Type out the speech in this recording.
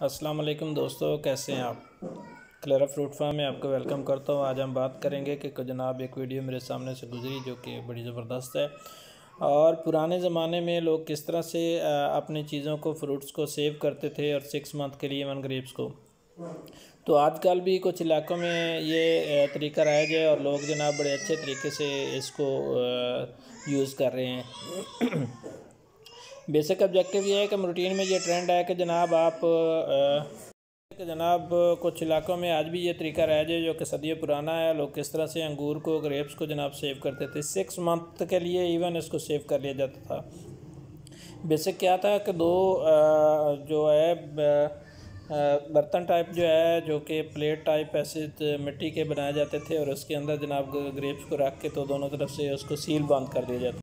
अस्सलाम वालेकुम दोस्तों, कैसे हैं आप? क्लेरा फ्रूट फार्म में आपको वेलकम करता हूँ। आज हम बात करेंगे कि जनाब, एक वीडियो मेरे सामने से गुजरी जो कि बड़ी ज़बरदस्त है। और पुराने ज़माने में लोग किस तरह से अपनी चीज़ों को फ्रूट्स को सेव करते थे और सिक्स मंथ के लिए वन ग्रेप्स को? तो आजकल भी कुछ इलाकों में ये तरीका रहा है और लोग जनाब बड़े अच्छे तरीके से इसको यूज़ कर रहे हैं। बेसिक ऑब्जेक्टिव ये है कि रूटीन में ये ट्रेंड है कि जनाब आप कि जनाब कुछ इलाकों में आज भी ये तरीका रह जाए जो कि सदियों पुराना है। लोग किस तरह से अंगूर को ग्रेप्स को जनाब सेव करते थे। सिक्स मंथ के लिए इवन इसको सेव कर लिया जाता था। बेसिक क्या था कि दो जो है बर्तन टाइप जो है, जो कि प्लेट टाइप ऐसे मिट्टी के बनाए जाते थे और उसके अंदर जनाब ग्रेप्स को रख के तो दोनों तरफ़ से उसको सील बंद कर दिया जाता